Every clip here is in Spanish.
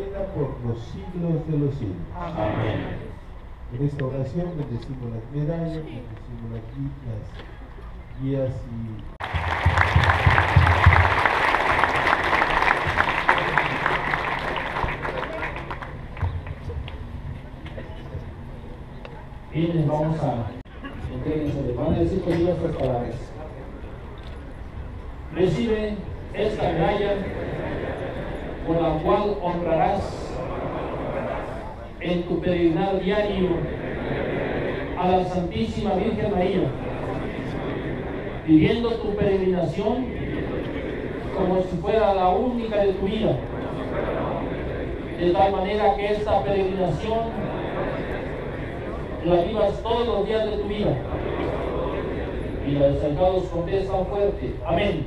reina por los siglos de los siglos. Amén. En esta oración bendecimos las medallas, bendecimos las, las guías y Bien, vamos a entréguense, les van a decir conmigo estas palabras. Recibe esta medalla con la cual honrarás en tu peregrinar diario a la Santísima Virgen María, viviendo tu peregrinación como si fuera la única de tu vida, de tal manera que esta peregrinación la vivas todos los días de tu vida. Y la desalcados contestan fuerte. Amén.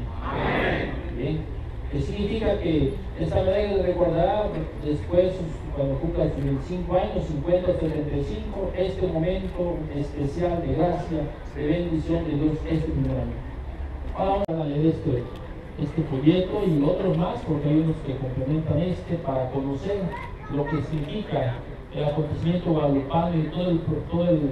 Que significa que esta medalla le recordará después, cuando cumpla sus 25 años, 50, 75, este momento especial de gracia, de bendición de Dios, este primer año. Vamos a leer este, este folleto y otros más, porque hay unos que complementan este para conocer lo que significa el acontecimiento guadalupano y todo el, todo el,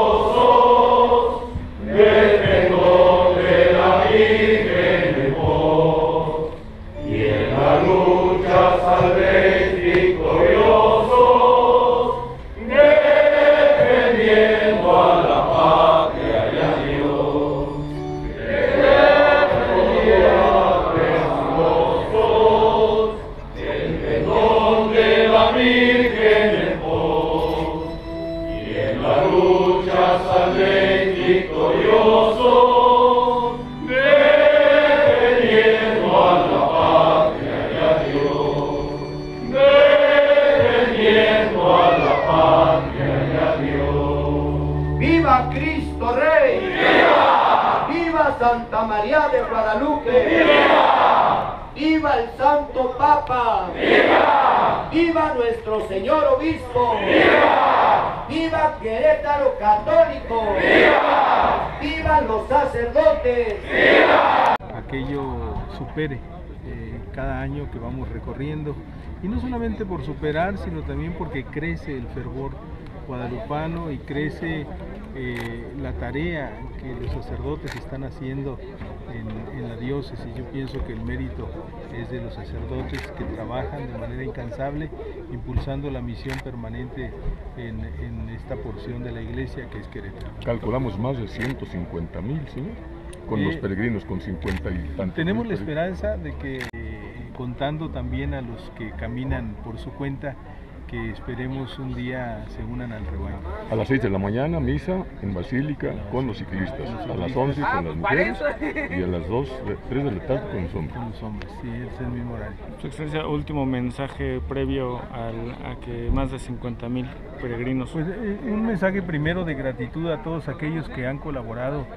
¡Viva Cristo Rey! ¡Viva! ¡Viva Santa María de Guadalupe! ¡Viva! ¡Viva el Santo Papa! ¡Viva! ¡Viva nuestro Señor Obispo! ¡Viva! ¡Viva Querétaro Católico! ¡Viva! ¡Viva los sacerdotes! aquello supere eh, cada año que vamos recorriendo y no solamente por superar sino también porque crece el fervor guadalupano y crece eh, la tarea que los sacerdotes están haciendo en, en la diócesis. Yo pienso que el mérito es de los sacerdotes que trabajan de manera incansable impulsando la misión permanente en, en esta porción de la iglesia que es Querétaro. Calculamos más de 150 mil, ¿sí? Con los Eh, peregrinos, con 50 y tantos. Tenemos la esperanza de que, eh, contando también a los que caminan por su cuenta, que esperemos un día se unan al rebaño. A las 6 de la mañana, misa en Basílica con los ciclistas. A las 11 con las mujeres y a las 2, 3 de la tarde con los hombres. Con los hombres, sí, ese es el mismo horario. Su excelencia, último mensaje previo al- a que más de 50 mil peregrinos. Pues eh, un mensaje primero de gratitud a todos aquellos que han colaborado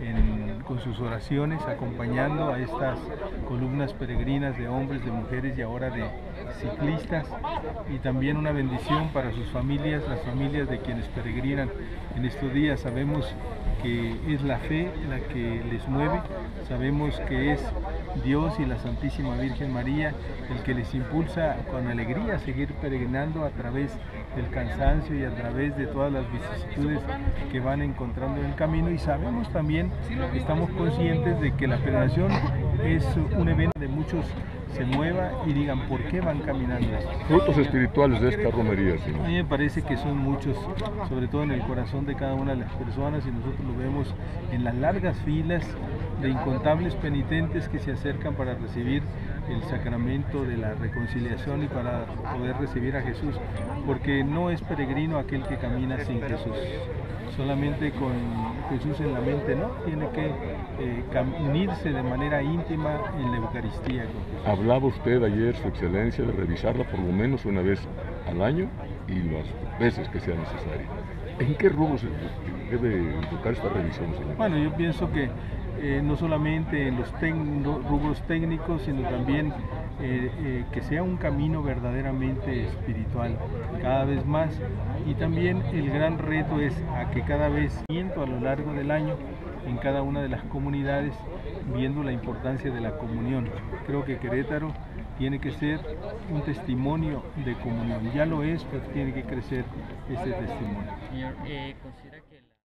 en- con sus oraciones, acompañando a estas columnas peregrinas de hombres, de mujeres y ahora de ciclistas. Y también una bendición para sus familias, las familias de quienes peregrinan en estos días. Sabemos que es la fe la que les mueve, sabemos que es Dios y la Santísima Virgen María el que les impulsa con alegría a seguir peregrinando a través del cansancio y a través de todas las vicisitudes que van encontrando en el camino y sabemos también, estamos conscientes de que la peregrinación es un evento de muchos se mueva y digan por qué van caminando. Frutos espirituales de esta romería, A señor. mí me parece que son muchos, sobre todo en el corazón de cada una de las personas y nosotros lo vemos en las largas filas de incontables penitentes que se acercan para recibir el sacramento de la reconciliación y para poder recibir a Jesús, porque no es peregrino aquel que camina sin Jesús. Solamente con Jesús en la mente, ¿no? Tiene que eh, unirse de manera íntima en la Eucaristía. Hablaba usted ayer, Su Excelencia, de revisarla por lo menos una vez al año y las veces que sea necesario. ¿En qué rubros debe tocar esta revisión, señor? Bueno, yo pienso que eh, no solamente en los rubros técnicos, sino también eh, eh, que sea un camino verdaderamente espiritual cada vez más. Y también el gran reto es a que cada vez siento a lo largo del año en cada una de las comunidades viendo la importancia de la comunión. Creo que Querétaro tiene que ser un testimonio de comunión. Ya lo es, pero tiene que crecer ese testimonio.